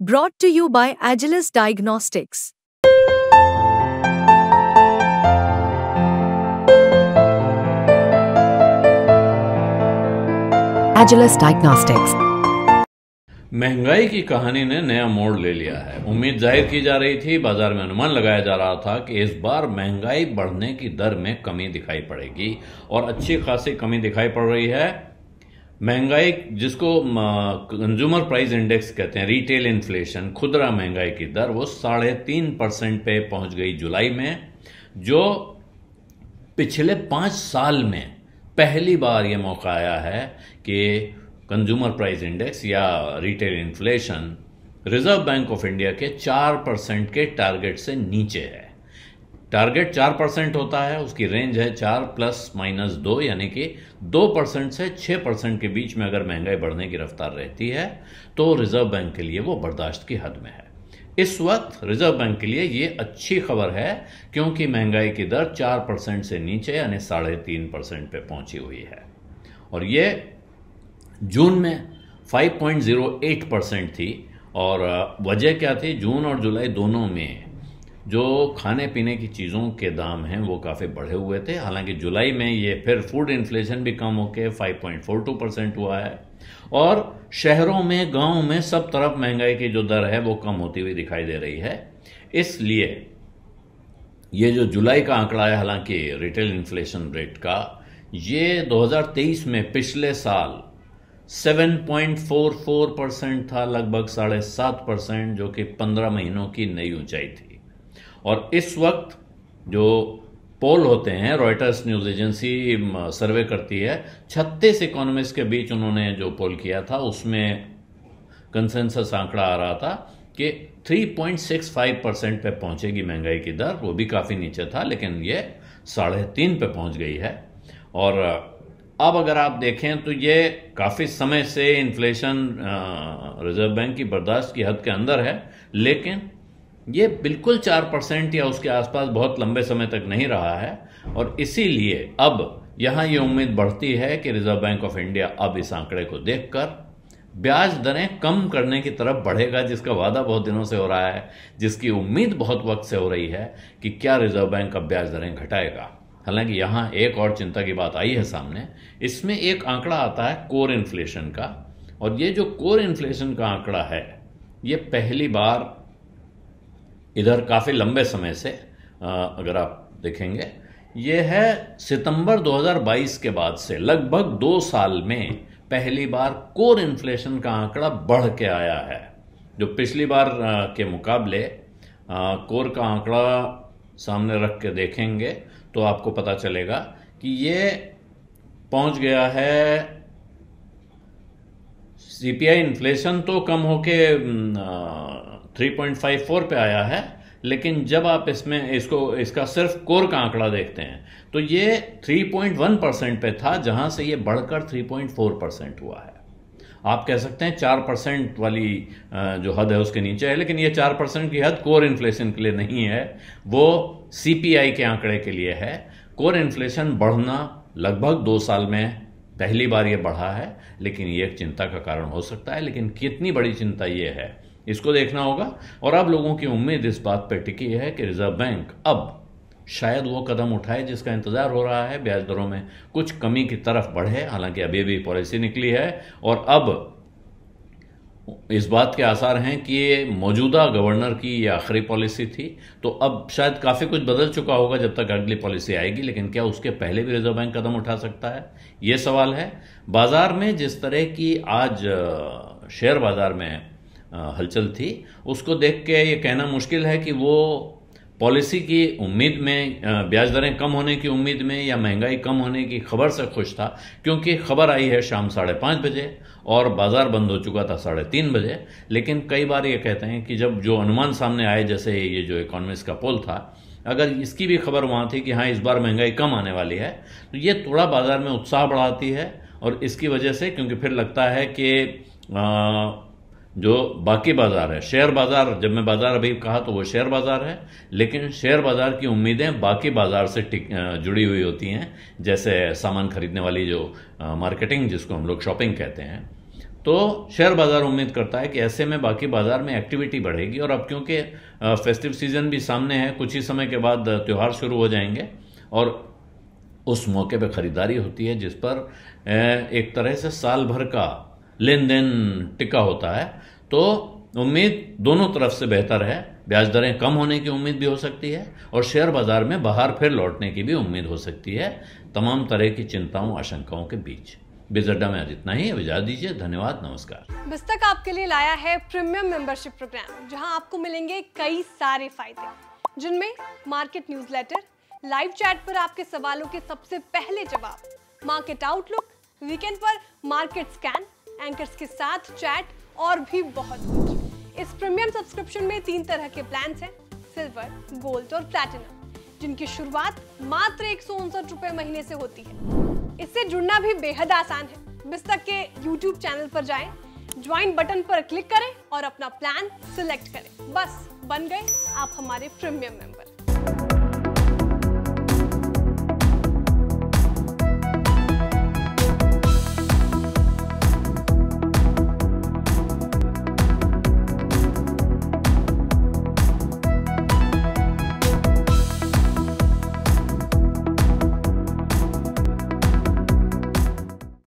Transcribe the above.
Brought to you by Agilus Diagnostics. Agilus Diagnostics. महँगाई की कहानी ने नया मोड़ ले लिया है उम्मीद ज़ाहिर की जा रही थी, बाज़ार में अनुमान लगाया जा रहा था कि इस बार महँगाई बढ़ने की दर में कमी दिखाई पड़ेगी और अच्छी खासी कमी दिखाई पड़ रही है महँगाई जिसको कंज्यूमर प्राइस इंडेक्स कहते हैं रिटेल इन्फ्लेशन खुदरा महँगाई की दर, वो साढ़े तीन परसेंट पे पहुँच गई जुलाई में, जो पिछले पाँच साल में पहली बार ये मौका आया है कि कंज्यूमर प्राइस इंडेक्स या retail inflation Reserve Bank of India के चार परसेंट के टारगेट से नीचे है। टारगेट चार परसेंट होता है, उसकी रेंज है चार प्लस माइनस दो, यानी कि दो परसेंट से छह परसेंट के बीच में अगर महँगाई बढ़ने की रफ्तार रहती है तो रिज़र्व बैंक के लिए वो बर्दाश्त की हद में है। इस वक्त रिज़र्व बैंक के लिए ये अच्छी खबर है, क्योंकि महँगाई की दर चार परसेंट से नीचे, यानी साढ़े तीन परसेंट पे पहुँची हुई है। और ये जून में 5.08 परसेंट थी, और, वजह क्या थी? जून और जुलाई दोनों में जो खाने पीने की चीज़ों के दाम हैं, वो काफ़ी बढ़े हुए थे। हालाँकि जुलाई में ये फिर फ़ूड इन्फ्लेशन भी कम होके 5.42 परसेंट हुआ है। और शहरों में, गाँव में सब तरफ़ महँगाई की जो दर है, वो कम होती हुई दिखाई दे रही है। इसलिए ये जो जुलाई का आंकड़ा है, हालाँकि रिटेल इन्फ्लेशन रेट का, ये 2023 में पिछले साल 7.44 परसेंट था, लगभग साढ़े सात परसेंट जो कि 15 महीनों की नई ऊंचाई थी। और इस वक्त जो पोल होते हैं रॉयटर्स न्यूज़ एजेंसी सर्वे करती है 36 इकोनॉमिस्ट के बीच उन्होंने जो पोल किया था, उसमें कंसेंसस आंकड़ा आ रहा था कि 3.65 परसेंट पे पहुंचेगी महँगाई की दर, वो भी काफ़ी नीचे था, लेकिन ये साढ़े तीन पे पहुँच गई है। और अब अगर आप देखें तो ये काफ़ी समय से इन्फ्लेशन रिज़र्व बैंक की बर्दाश्त की हद के अंदर है, लेकिन ये बिल्कुल चार परसेंट या उसके आसपास बहुत लंबे समय तक नहीं रहा है और इसीलिए अब यहाँ ये उम्मीद बढ़ती है कि रिज़र्व बैंक ऑफ़ इंडिया अब इस आंकड़े को देखकर ब्याज दरें कम करने की तरफ़ बढ़ेगा, जिसका वादा बहुत दिनों से हो रहा है, जिसकी उम्मीद बहुत वक्त से हो रही है कि क्या रिज़र्व बैंक अब ब्याज दरें घटाएगा। हालाँकि यहाँ एक और चिंता की बात आई है सामने, इसमें एक आंकड़ा आता है कोर इन्फ्लेशन का, और ये जो कोर इन्फ्लेशन का आंकड़ा है, ये पहली बार इधर काफ़ी लंबे समय से अगर आप देखेंगे, ये है सितंबर 2022 के बाद से, लगभग दो साल में पहली बार कोर इन्फ्लेशन का आंकड़ा बढ़ के आया है। जो पिछली बार के मुकाबले कोर का आंकड़ा सामने रख के देखेंगे तो आपको पता चलेगा कि ये पहुँच गया है। सीपीआई इन्फ्लेशन तो कम होके 3.54 पे आया है, लेकिन जब आप इसमें इसको, इसका सिर्फ़ कोर का आंकड़ा देखते हैं तो ये 3.1 परसेंट पे था, जहाँ से ये बढ़कर 3.4 परसेंट हुआ है। आप कह सकते हैं चार परसेंट वाली जो हद है उसके नीचे है, लेकिन ये चार परसेंट की हद कोर इन्फ्लेशन के लिए नहीं है, वो सीपीआई के आंकड़े के लिए है। कोर इन्फ्लेशन बढ़ना लगभग दो साल में पहली बार ये बढ़ा है, लेकिन ये एक चिंता का कारण हो सकता है, लेकिन कितनी बड़ी चिंता ये है इसको देखना होगा। और अब लोगों की उम्मीद इस बात पर टिकी है कि रिज़र्व बैंक अब शायद वो कदम उठाए जिसका इंतज़ार हो रहा है। ब्याज दरों में कुछ कमी की तरफ़ बढ़े। हालाँकि अभी भी पॉलिसी निकली है और अब इस बात के आसार हैं कि ये मौजूदा गवर्नर की ये आखिरी पॉलिसी थी। तो अब शायद काफ़ी कुछ बदल चुका होगा जब तक अगली पॉलिसी आएगी, लेकिन क्या उसके पहले भी रिज़र्व बैंक कदम उठा सकता है? ये सवाल है। बाज़ार में जिस तरह की आज, शेयर बाज़ार में हलचल थी। उसको देख के ये कहना मुश्किल है कि वो पॉलिसी की उम्मीद में ब्याज दरें कम होने की उम्मीद में या महँगाई कम होने की खबर से खुश था, क्योंकि खबर आई है शाम साढ़े पाँच बजे और बाज़ार बंद हो चुका था साढ़े तीन बजे। लेकिन कई बार ये कहते हैं कि जब जो अनुमान सामने आए, जैसे ये जो इकोनॉमिस्ट का पोल था, अगर इसकी भी खबर वहाँ थी कि हाँ इस बार महँगाई कम आने वाली है तो ये थोड़ा बाज़ार में उत्साह बढ़ाती है और इसकी वजह से, क्योंकि फिर लगता है कि जो बाकी बाज़ार है। शेयर बाज़ार, जब मैं बाज़ार अभी कहा तो वो शेयर बाज़ार है, लेकिन शेयर बाज़ार की उम्मीदें बाकी बाज़ार से जुड़ी हुई होती हैं, जैसे सामान खरीदने वाली जो मार्केटिंग जिसको हम लोग शॉपिंग कहते हैं। तो शेयर बाज़ार उम्मीद करता है कि ऐसे में बाकी बाज़ार में एक्टिविटी बढ़ेगी और अब क्योंकि फेस्टिव सीज़न भी सामने है, कुछ ही समय के बाद त्यौहार शुरू हो जाएँगे और उस मौके पर ख़रीदारी होती है जिस पर एक तरह से साल भर का लेन देन टिका होता है तो उम्मीद दोनों तरफ़ से बेहतर है। ब्याज दरें कम होने की उम्मीद भी हो सकती है और शेयर बाज़ार में बाहर फिर लौटने की भी उम्मीद हो सकती है। तमाम तरह की चिंताओं, आशंकाओं के बीच। बिजड्डा में आज इतना ही। इजा दीजिए, धन्यवाद, नमस्कार। बिस्तक आपके लिए लाया है प्रीमियम मेंबरशिप प्रोग्राम जहाँ आपको मिलेंगे कई सारे फ़ायदे, जिनमें मार्केट न्यूज़लेटर लाइव चैट पर आपके सवालों के सबसे पहले जवाब मार्केट आउटलुक वीकेंड पर मार्केट स्कैन एंकर्स के साथ चैट और भी बहुत कुछ। इस प्रीमियम सब्सक्रिप्शन में तीन तरह के प्लान हैं सिल्वर गोल्ड और प्लैटिनम जिनकी शुरुआत मात्र एक सौ रुपए महीने से होती है। इससे जुड़ना भी बेहद आसान है। बिस्तक के यूट्यूब चैनल पर जाएँ, ज्वाइन बटन पर क्लिक करें और अपना प्लान सिलेक्ट करें। बस बन गए आप हमारे प्रीमियम मेंबर